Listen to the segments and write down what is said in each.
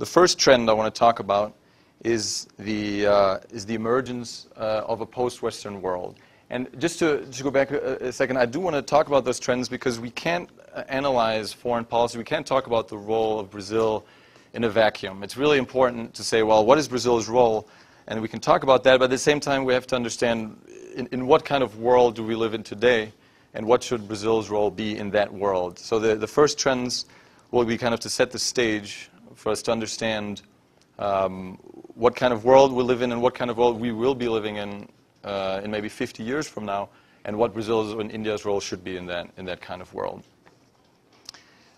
The first trend I want to talk about is the, uh, is the emergence uh, of a post-Western world. And just to, to go back a, a, second, I do want to talk about those trends because we can't uh, analyze foreign policy. We can't talk about the role of Brazil in a vacuum. It's really important to say, well, what is Brazil's role? And we can talk about that, but at the same time, we have to understand in, in what kind of world do we live in today, and what should Brazil's role be in that world. So the, the first trends will be kind of to set the stage for us to understand um, what kind of world we live in and what kind of world we will be living in uh, in maybe 50 years from now, and what Brazil's and India's role should be in that, in that kind of world.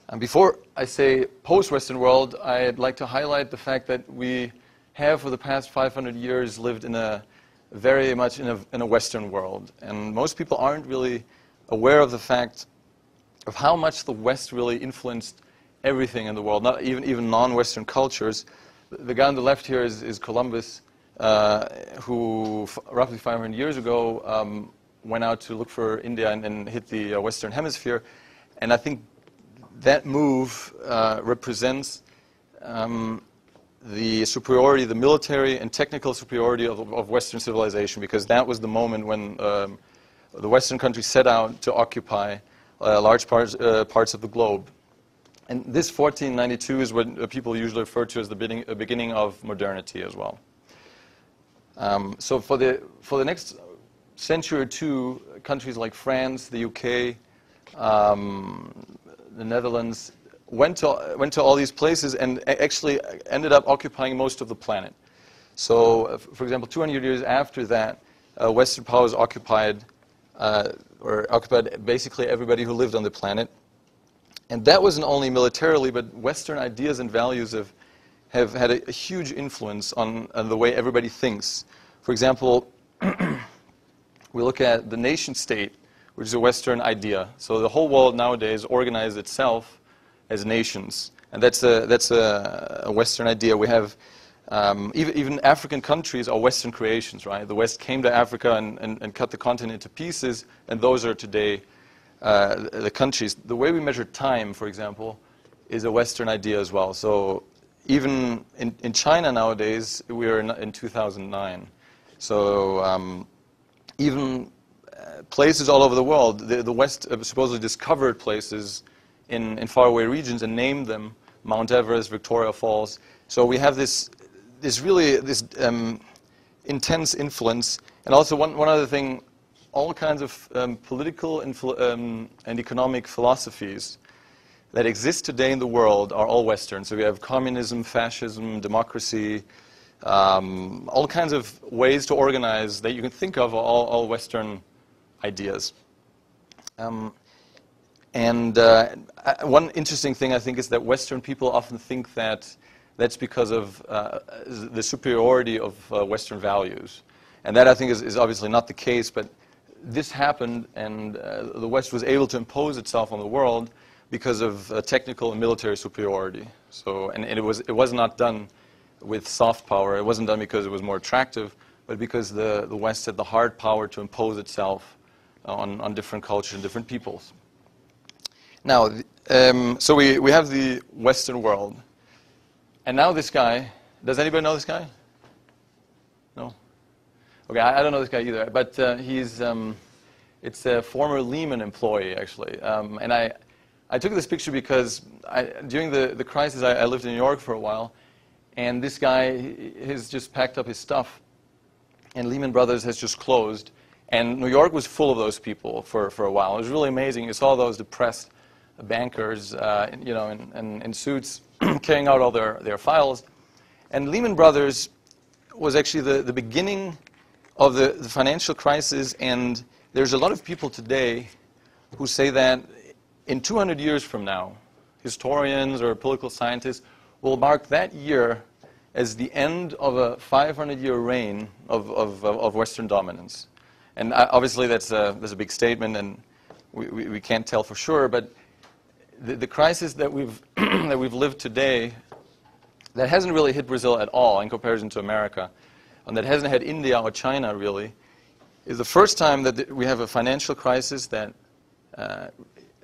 And before I say post-Western world, I'd like to highlight the fact that we have, for the past 500 years, lived in a very much in a, in a Western world. And most people aren't really aware of the fact of how much the West really influenced everything in the world, not even, even non-Western cultures. The guy on the left here is, is Columbus, uh, who roughly 500 years ago um, went out to look for India and, and hit the uh, Western Hemisphere. And I think that move uh, represents um, the superiority, the military and technical superiority of, of, Western civilization, because that was the moment when um, the Western countries set out to occupy uh, large parts, uh, parts of the globe. And this 1492 is what uh, people usually refer to as the beginning, uh, beginning of modernity as well. Um, so for the, for the next century or two, countries like France, the UK, um, the Netherlands, went to, went to all these places and actually ended up occupying most of the planet. So, uh, for example, 200 years after that, uh, Western powers occupied, uh, or occupied basically everybody who lived on the planet. And that wasn't only militarily, but Western ideas and values have, have had a, a huge influence on, on, the way everybody thinks. For example, we look at the nation state which is a Western idea. So the whole world nowadays organizes itself as nations. And that's a, that's a, a Western idea. We have um, even, even, African countries are Western creations, right? The West came to Africa and, and, and cut the continent to pieces, and those are today uh, the countries. The way we measure time, for example, is a Western idea as well. So even in, in China nowadays, we are in, in 2009. So um, even places all over the world. The, the West uh, supposedly discovered places in, in faraway regions and named them Mount Everest, Victoria Falls. So we have this, this really this um, intense influence. And also one, one other thing, all kinds of um, political and, um, and economic philosophies that exist today in the world are all Western. So we have communism, fascism, democracy, um, all kinds of ways to organize that you can think of are all, all Western ideas. Um, and uh, one interesting thing I think is that Western people often think that that's because of uh, the superiority of uh, Western values. And that I think is, is, obviously not the case, but this happened and uh, the West was able to impose itself on the world because of uh, technical and military superiority. So, and, and, it, was, it was not done with soft power. It wasn't done because it was more attractive, but because the, the West had the hard power to impose itself on, on different cultures and different peoples. Now, um, so we, we have the Western world. And now this guy, does anybody know this guy? No? Okay, I, I don't know this guy either, but uh, he's, um, it's a former Lehman employee, actually. Um, and I, I took this picture because I, during the, the crisis, I, I lived in New York for a while, and this guy has just packed up his stuff, and Lehman Brothers has just closed. And New York was full of those people for, for a while. It was really amazing. You saw those depressed bankers, uh, you know, in, in, in suits carrying out all their, their files. And Lehman Brothers was actually the, the beginning of the, the financial crisis. And there's a lot of people today who say that in 200 years from now, historians or political scientists will mark that year as the end of a 500 year reign of, of, of Western dominance. And uh, obviously that's a, that's a big statement, and we, we, we can't tell for sure, but the, the crisis that we've, that we've lived today that hasn't really hit Brazil at all in comparison to America, and that hasn't had India or China really, is the first time that we have a financial crisis that, uh,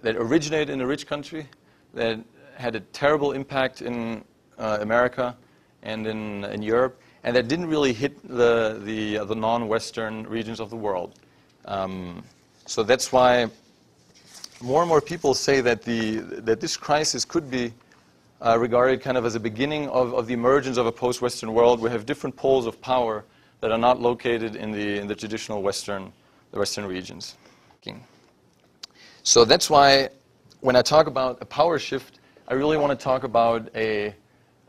that originated in a rich country, that had a terrible impact in uh, America and in, in Europe, and that didn't really hit the, the, uh, the non-Western regions of the world. Um, so that's why more and more people say that, the, that this crisis could be uh, regarded kind of as a beginning of, of the emergence of a post-Western world. We have different poles of power that are not located in the, in the traditional Western, the Western regions. So that's why when I talk about a power shift, I really want to talk about a,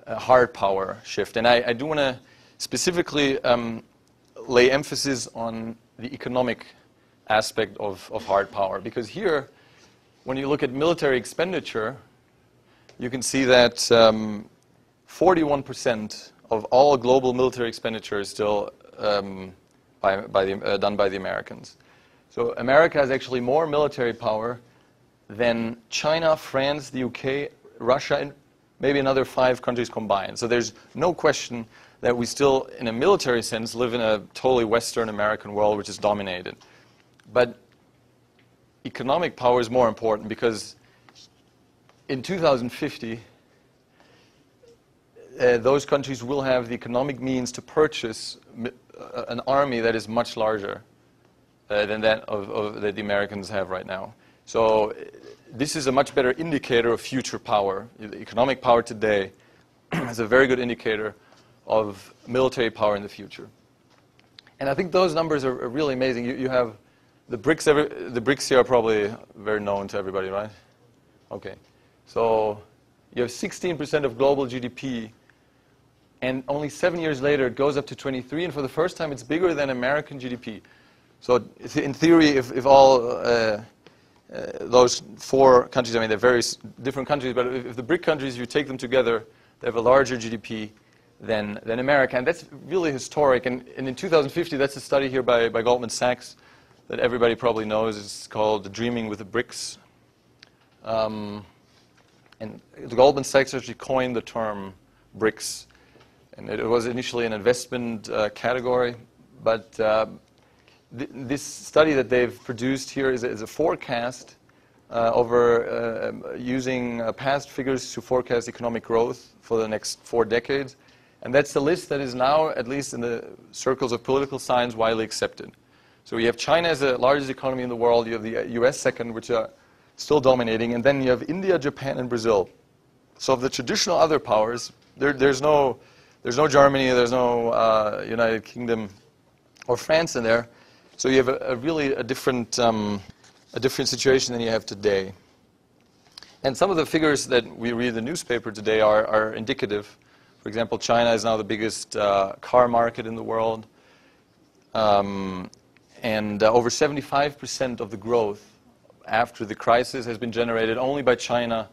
a hard power shift. And I, I do want to specifically um, lay emphasis on the economic aspect of, of hard power. Because here, when you look at military expenditure, you can see that 41% um, of all global military expenditure is still um, by, by the, uh, done by the Americans. So America has actually more military power than China, France, the UK, Russia, and maybe another five countries combined. So there's no question that we still, in a military sense, live in a totally Western American world which is dominated. But economic power is more important because in 2050, uh, those countries will have the economic means to purchase uh, an army that is much larger uh, than that of, of, that the Americans have right now. So this is a much better indicator of future power. Economic power today is a very good indicator of military power in the future. And I think those numbers are, are really amazing. You, you have the BRICS, every, the BRICS here are probably very known to everybody, right? Okay. So you have 16% of global GDP, and only seven years later it goes up to 23, and for the first time it's bigger than American GDP. So in theory, if, if all uh, uh, those four countries, I mean, they're very different countries, but if, if, the BRIC countries, you take them together, they have a larger GDP than, than America. And that's really historic. And, and in 2050, that's a study here by, by Goldman Sachs that everybody probably knows. It's called Dreaming with the BRICS. Um, and the Goldman Sachs actually coined the term BRICS. And it was initially an investment uh, category, but uh, th this study that they've produced here is a, is a forecast uh, over uh, using uh, past figures to forecast economic growth for the next four decades. And that's the list that is now, at least in the circles of political science, widely accepted. So you have China as the largest economy in the world, you have the US uh, second, which are still dominating, and then you have India, Japan, and Brazil. So of the traditional other powers, there, there's, no, there's no Germany, there's no uh, United Kingdom or France in there. So you have a, a really a different, um, a different situation than you have today. And some of the figures that we read in the newspaper today are, are indicative. For example, China is now the biggest uh, car market in the world. Um, and uh, over 75% of the growth after the crisis has been generated only by China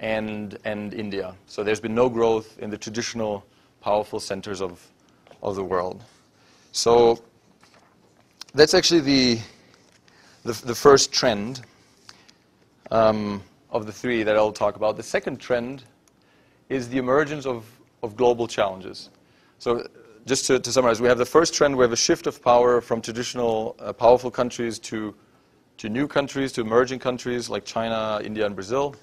and, and India. So there's been no growth in the traditional powerful centers of, of the world. So that's actually the, the, the first trend um, of the three that I'll talk about. The second trend is the emergence of, of global challenges. So just to, to, summarize, we have the first trend, we have a shift of power from traditional uh, powerful countries to, to new countries, to emerging countries like China, India, and Brazil.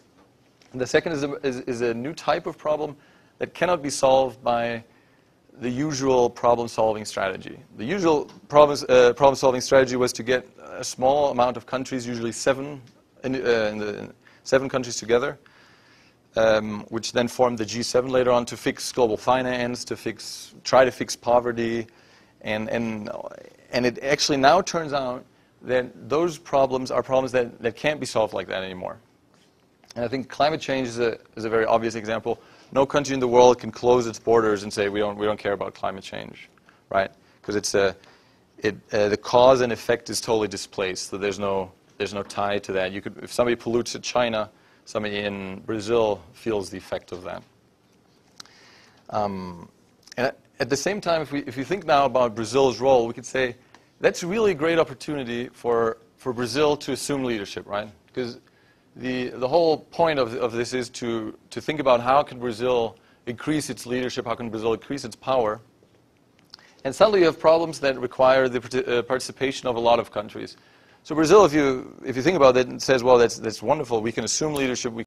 And the second is a, is, is a new type of problem that cannot be solved by the usual problem-solving strategy. The usual uh, problem-solving strategy was to get a small amount of countries, usually seven, in, uh, in the, seven countries together, um, which then formed the G7 later on to fix global finance, to fix, try to fix poverty, and, and, and it actually now turns out that those problems are problems that, that can't be solved like that anymore. And I think climate change is a, is a very obvious example no country in the world can close its borders and say we don't, we don't care about climate change, right? Because it's a, it, uh, the cause and effect is totally displaced. So there's no, there's no tie to that. You could, if somebody pollutes in China, somebody in Brazil feels the effect of that. Um, and at the same time, if we, if you think now about Brazil's role, we could say that's really a great opportunity for, for Brazil to assume leadership, right? Because the, the whole point of, of this is to, to think about how can Brazil increase its leadership, how can Brazil increase its power. And suddenly you have problems that require the uh, participation of a lot of countries. So Brazil, if you, if you think about it, and says, well, that's, that's wonderful. We can assume leadership. We